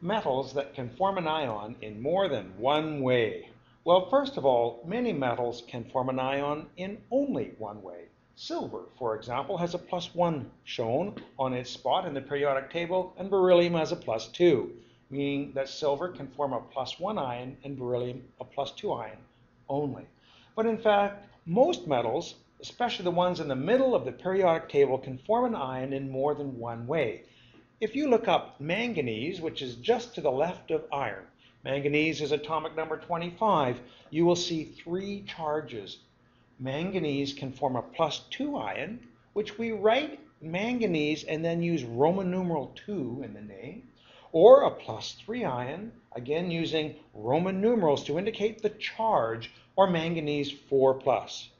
metals that can form an ion in more than one way? Well, first of all, many metals can form an ion in only one way. Silver, for example, has a plus 1 shown on its spot in the periodic table, and beryllium has a plus 2, meaning that silver can form a plus 1 ion and beryllium a plus 2 ion only. But in fact, most metals, especially the ones in the middle of the periodic table, can form an ion in more than one way. If you look up manganese, which is just to the left of iron, manganese is atomic number 25, you will see three charges. Manganese can form a plus 2 ion, which we write manganese and then use Roman numeral 2 in the name, or a plus 3 ion, again using Roman numerals to indicate the charge, or manganese 4 plus.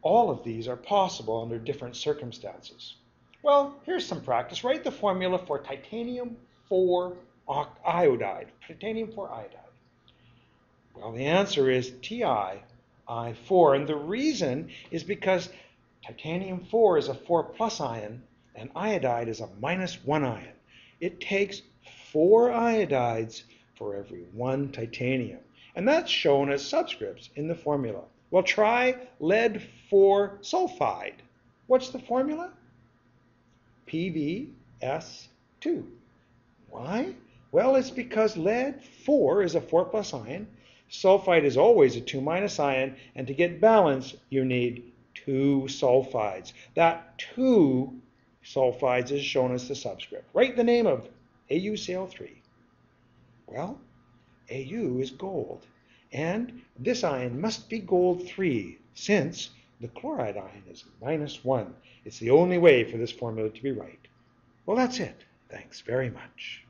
All of these are possible under different circumstances. Well, here's some practice. Write the formula for titanium 4 iodide. Titanium 4 iodide. Well, the answer is TiI4. And the reason is because titanium 4 is a 4 plus ion and iodide is a minus 1 ion. It takes four iodides for every one titanium. And that's shown as subscripts in the formula. Well, try lead 4 sulfide. What's the formula? PbS2. Why? Well, it's because lead 4 is a 4 plus ion, sulfide is always a 2 minus ion, and to get balance, you need two sulfides. That 2 sulfides is shown as the subscript. Write the name of AuCl3. Well, Au is gold, and this ion must be gold 3 since the chloride ion is minus 1. It's the only way for this formula to be right. Well, that's it. Thanks very much.